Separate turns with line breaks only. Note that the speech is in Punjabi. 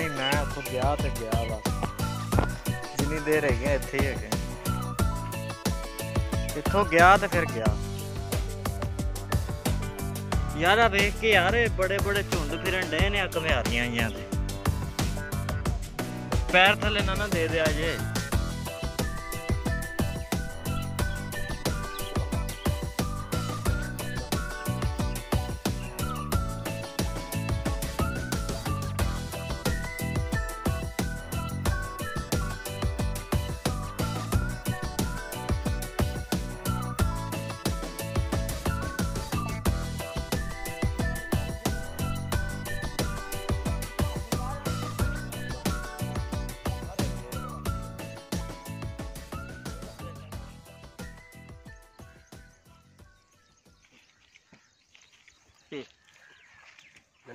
ਗਿਆ ਤੇ ਗਿਆ ਵਾ। ਜਿੰਨੀ ਦੇਰ ਹੈਗੇ ਇੱਥੇ ਹੀ ਹੈਗੇ। ਇੱਥੋਂ ਗਿਆ ਤੇ ਫਿਰ ਗਿਆ। ਯਾਰ ਆ ਵੇਖ ਕੇ ਯਾਰ ਬੜੇ ਬੜੇ ਝੁੰਡ ਫਿਰਨ ਡਏ ਨੇ ਆ, ਘਮਿਆਰੀਆਂ ਜੀਆਂ ਦੇ ਪੈਰ ਥੱਲੇ ਨਾ ਨਾ ਦੇ ਦਿਆ ਜੇ। ี่那